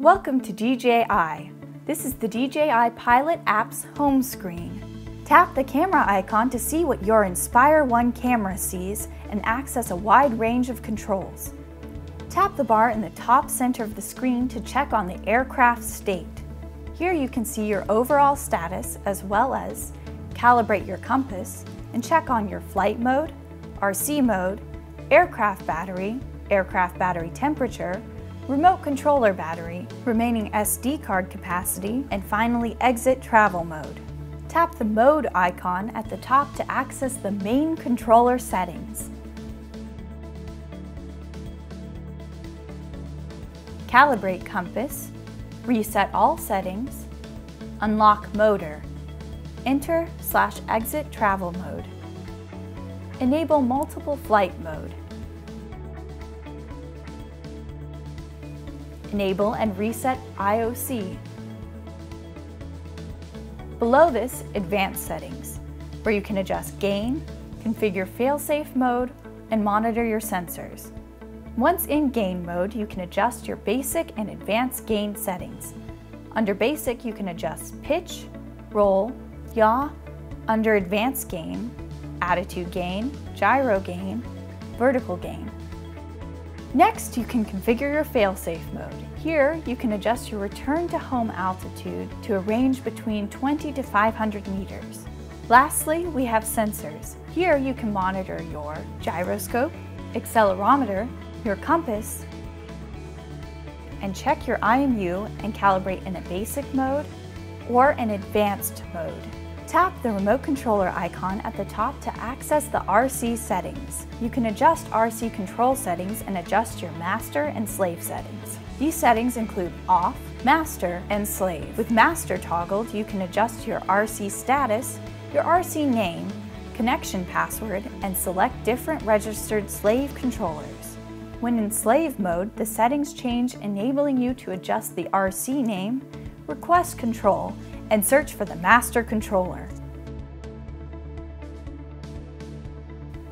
Welcome to DJI. This is the DJI Pilot app's home screen. Tap the camera icon to see what your Inspire 1 camera sees and access a wide range of controls. Tap the bar in the top center of the screen to check on the aircraft state. Here you can see your overall status as well as calibrate your compass and check on your flight mode, RC mode, aircraft battery, aircraft battery temperature, remote controller battery, remaining SD card capacity, and finally exit travel mode. Tap the mode icon at the top to access the main controller settings. Calibrate compass, reset all settings, unlock motor, enter slash exit travel mode, enable multiple flight mode, enable and reset IOC. Below this, advanced settings, where you can adjust gain, configure failsafe mode, and monitor your sensors. Once in gain mode, you can adjust your basic and advanced gain settings. Under basic, you can adjust pitch, roll, yaw, under advanced gain, attitude gain, gyro gain, vertical gain. Next, you can configure your failsafe mode. Here, you can adjust your return to home altitude to a range between 20 to 500 meters. Lastly, we have sensors. Here you can monitor your gyroscope, accelerometer, your compass, and check your IMU and calibrate in a basic mode or an advanced mode. Tap the remote controller icon at the top to access the RC settings. You can adjust RC control settings and adjust your master and slave settings. These settings include off, master, and slave. With master toggled, you can adjust your RC status, your RC name, connection password, and select different registered slave controllers. When in slave mode, the settings change enabling you to adjust the RC name, request control, and search for the master controller.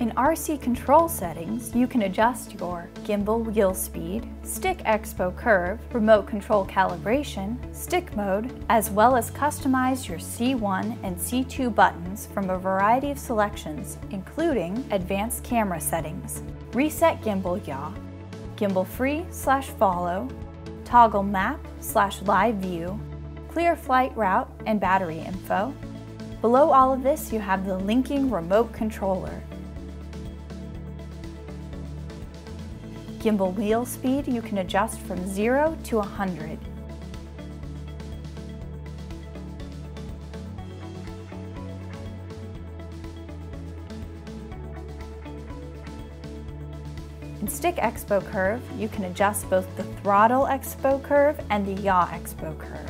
In RC control settings, you can adjust your gimbal wheel speed, stick expo curve, remote control calibration, stick mode, as well as customize your C1 and C2 buttons from a variety of selections, including advanced camera settings, reset gimbal yaw, gimbal free slash follow, toggle map slash live view, clear flight route, and battery info. Below all of this, you have the linking remote controller. Gimbal wheel speed you can adjust from 0 to 100. In Stick Expo Curve, you can adjust both the Throttle Expo Curve and the Yaw Expo Curve.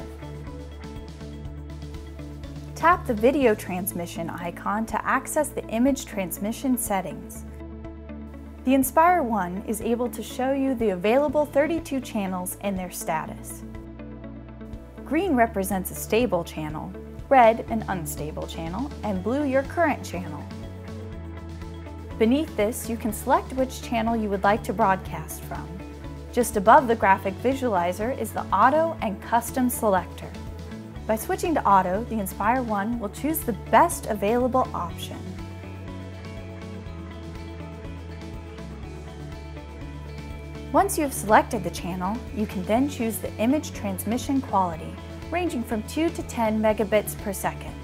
Tap the video transmission icon to access the image transmission settings. The Inspire 1 is able to show you the available 32 channels and their status. Green represents a stable channel, red an unstable channel, and blue your current channel. Beneath this, you can select which channel you would like to broadcast from. Just above the graphic visualizer is the Auto and Custom selector. By switching to Auto, the Inspire 1 will choose the best available option. Once you have selected the channel, you can then choose the image transmission quality, ranging from 2 to 10 megabits per second.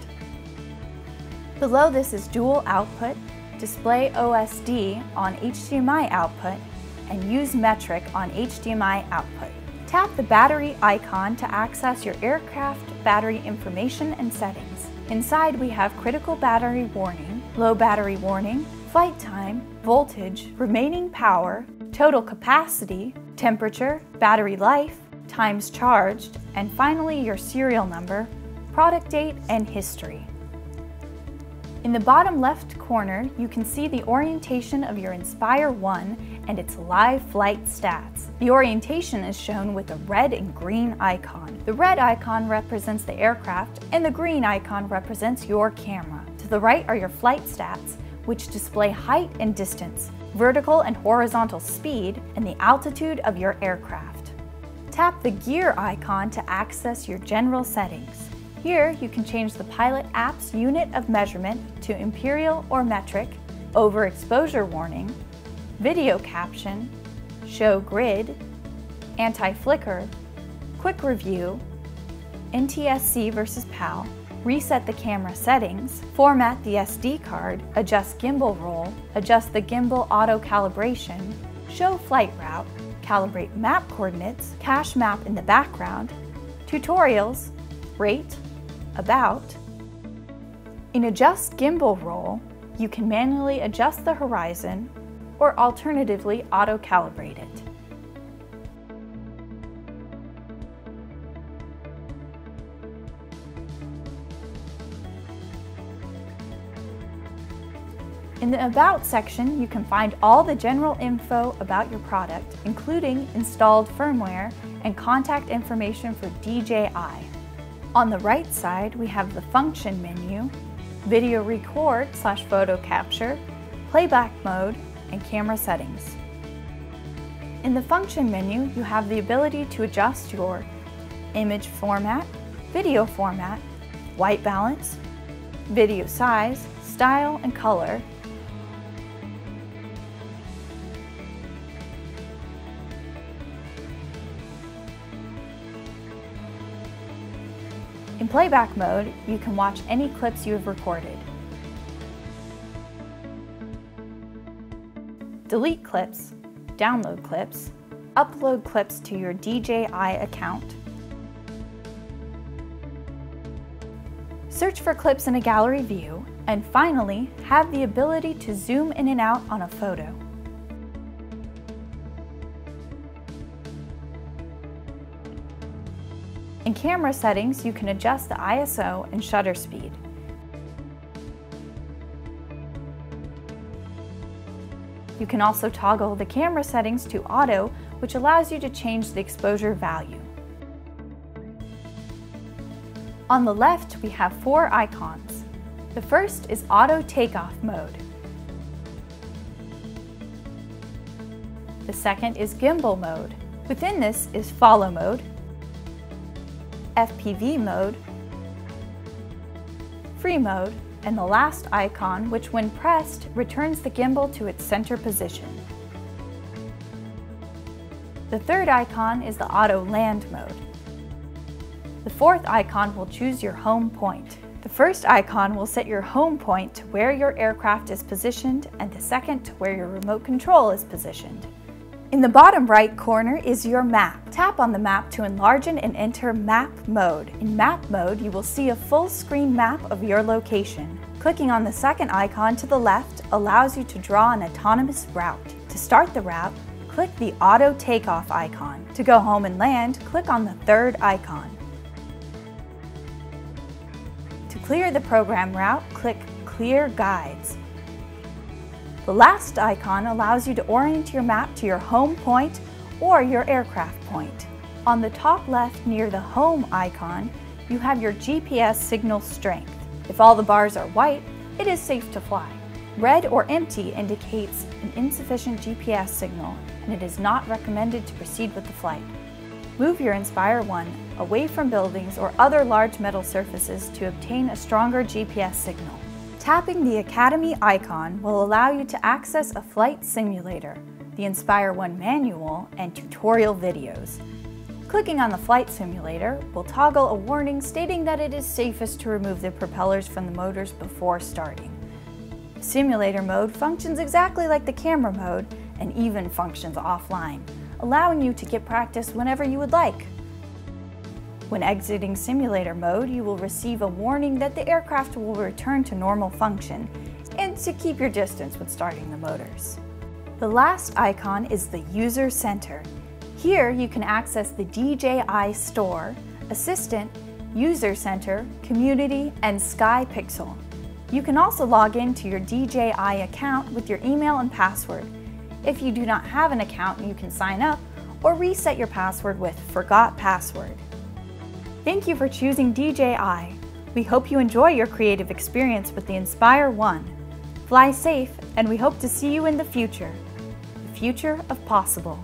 Below this is dual output, display OSD on HDMI output, and use metric on HDMI output. Tap the battery icon to access your aircraft battery information and settings. Inside we have critical battery warning, low battery warning, flight time, voltage, remaining power, total capacity, temperature, battery life, times charged, and finally your serial number, product date, and history. In the bottom left corner, you can see the orientation of your Inspire 1 and its live flight stats. The orientation is shown with a red and green icon. The red icon represents the aircraft and the green icon represents your camera. To the right are your flight stats, which display height and distance, vertical and horizontal speed, and the altitude of your aircraft. Tap the gear icon to access your general settings. Here, you can change the Pilot app's unit of measurement to imperial or metric, overexposure warning, video caption, show grid, anti-flicker, quick review, NTSC versus PAL, reset the camera settings, format the SD card, adjust gimbal roll, adjust the gimbal auto calibration, show flight route, calibrate map coordinates, cache map in the background, tutorials, rate, about. In Adjust Gimbal Roll, you can manually adjust the horizon or alternatively auto-calibrate it. In the About section, you can find all the general info about your product, including installed firmware and contact information for DJI. On the right side, we have the Function menu, Video Record slash Photo Capture, Playback Mode, and Camera Settings. In the Function menu, you have the ability to adjust your image format, video format, white balance, video size, style, and color, In playback mode, you can watch any clips you have recorded. Delete clips, download clips, upload clips to your DJI account, search for clips in a gallery view, and finally, have the ability to zoom in and out on a photo. In camera settings, you can adjust the ISO and shutter speed. You can also toggle the camera settings to auto, which allows you to change the exposure value. On the left, we have four icons. The first is Auto Takeoff mode. The second is Gimbal mode. Within this is Follow mode, FPV mode, free mode, and the last icon, which when pressed, returns the gimbal to its center position. The third icon is the auto land mode. The fourth icon will choose your home point. The first icon will set your home point to where your aircraft is positioned and the second to where your remote control is positioned. In the bottom right corner is your map. Tap on the map to enlarge it and enter map mode. In map mode, you will see a full screen map of your location. Clicking on the second icon to the left allows you to draw an autonomous route. To start the route, click the auto takeoff icon. To go home and land, click on the third icon. To clear the program route, click Clear Guides. The last icon allows you to orient your map to your home point or your aircraft point. On the top left near the home icon, you have your GPS signal strength. If all the bars are white, it is safe to fly. Red or empty indicates an insufficient GPS signal and it is not recommended to proceed with the flight. Move your Inspire 1 away from buildings or other large metal surfaces to obtain a stronger GPS signal. Tapping the Academy icon will allow you to access a flight simulator, the Inspire 1 manual, and tutorial videos. Clicking on the flight simulator will toggle a warning stating that it is safest to remove the propellers from the motors before starting. Simulator mode functions exactly like the camera mode and even functions offline, allowing you to get practice whenever you would like. When exiting simulator mode, you will receive a warning that the aircraft will return to normal function and to keep your distance when starting the motors. The last icon is the User Center. Here you can access the DJI Store, Assistant, User Center, Community, and SkyPixel. You can also log into your DJI account with your email and password. If you do not have an account, you can sign up or reset your password with Forgot Password. Thank you for choosing DJI. We hope you enjoy your creative experience with the Inspire 1. Fly safe, and we hope to see you in the future. The future of possible.